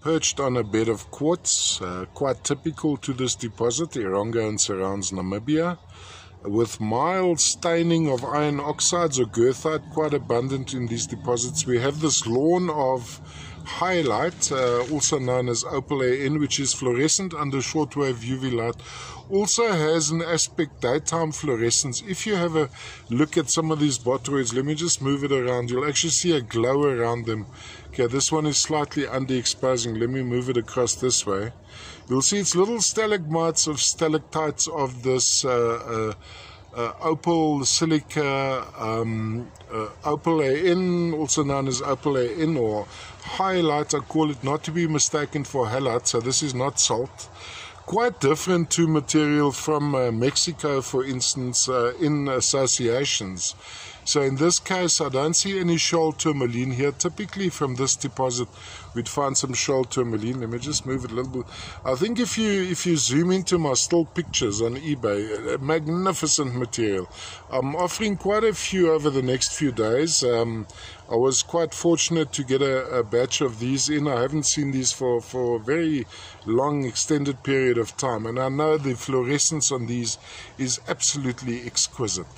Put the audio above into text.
perched on a bed of quartz, uh, quite typical to this deposit, Eronga and surrounds Namibia, with mild staining of iron oxides or goethite, quite abundant in these deposits. We have this lawn of hyalite, uh, also known as opal AN, which is fluorescent under shortwave UV light, also has an aspect daytime fluorescence. If you have a look at some of these botryoids, let me just move it around, you'll actually see a glow around them. Okay, this one is slightly underexposing. Let me move it across this way. You'll see it's little stalagmites of stalactites of this uh, uh, uh, silica, um, uh, AN, also known as opal AN or hyalite, I call it not to be mistaken for halite, so this is not salt. Quite different to material from uh, Mexico, for instance, uh, in associations. So in this case, I don't see any schorl tourmaline here. Typically from this deposit, we'd find some schorl tourmaline. Let me just move it a little bit. I think if you if you zoom into my still pictures on eBay, magnificent material. I'm offering quite a few over the next few days. Um, I was quite fortunate to get a, a, batch of these in. I haven't seen these for, for a very long, extended period of time, and I know the fluorescence on these is absolutely exquisite.